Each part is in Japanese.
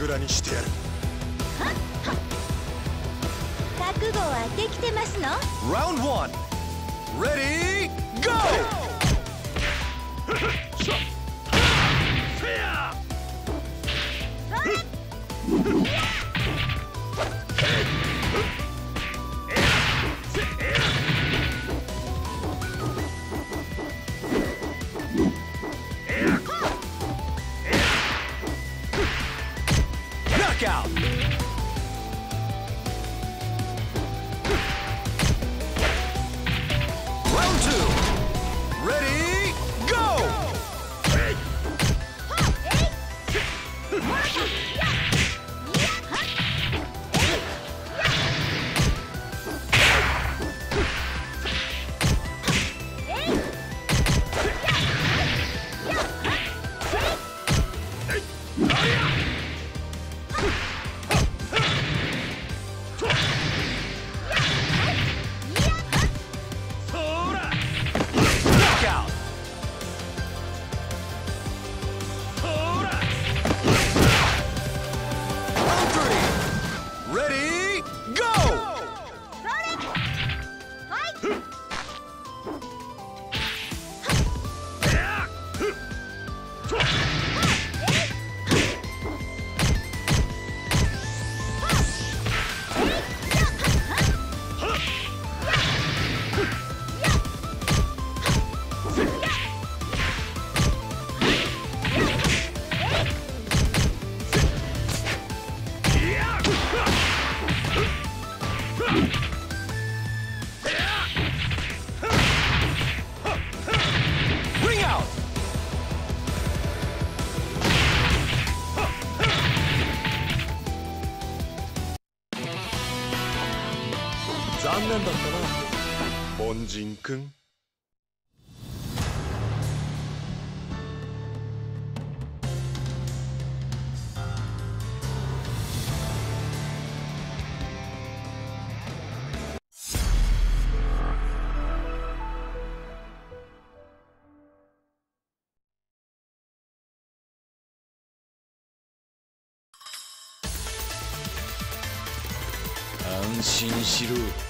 ぐらにしてやる。覚悟はできてますの？ィーー go! 残念だったな。凡人くん。安心しろ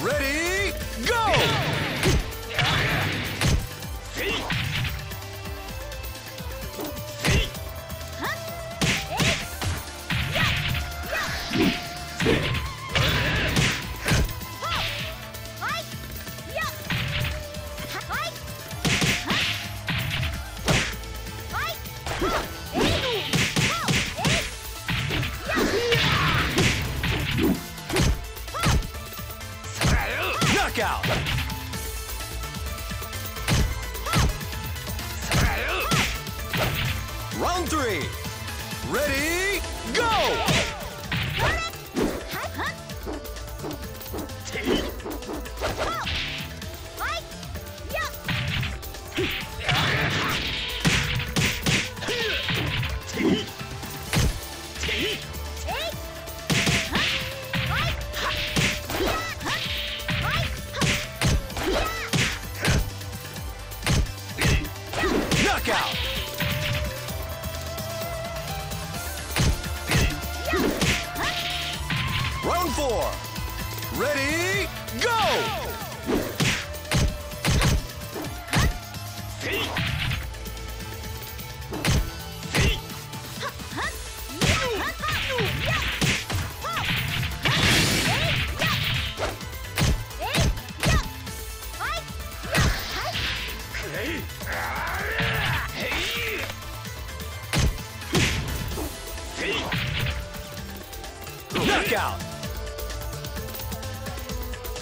Ready, go! Eh? Knockout! Round three. Ready, Round four. Ready, go! Knockout!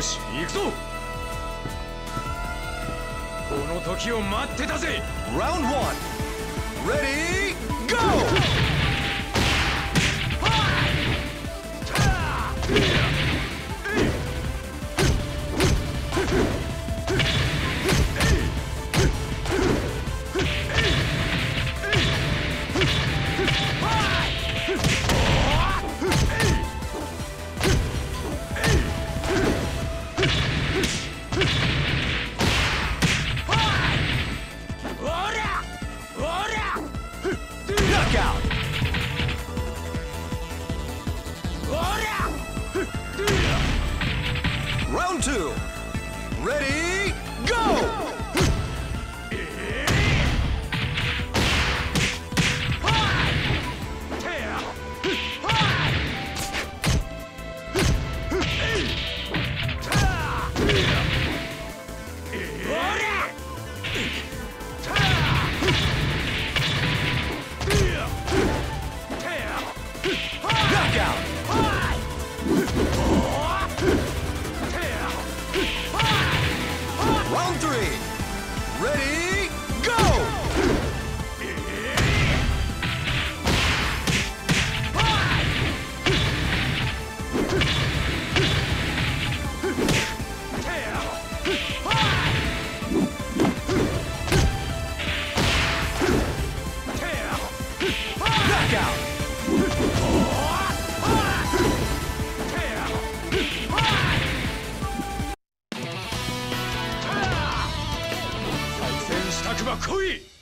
し行くぞ。この時を待ってたぜ。ラウンドンレディーゴー Round two. Ready, go! Ready, ば来い。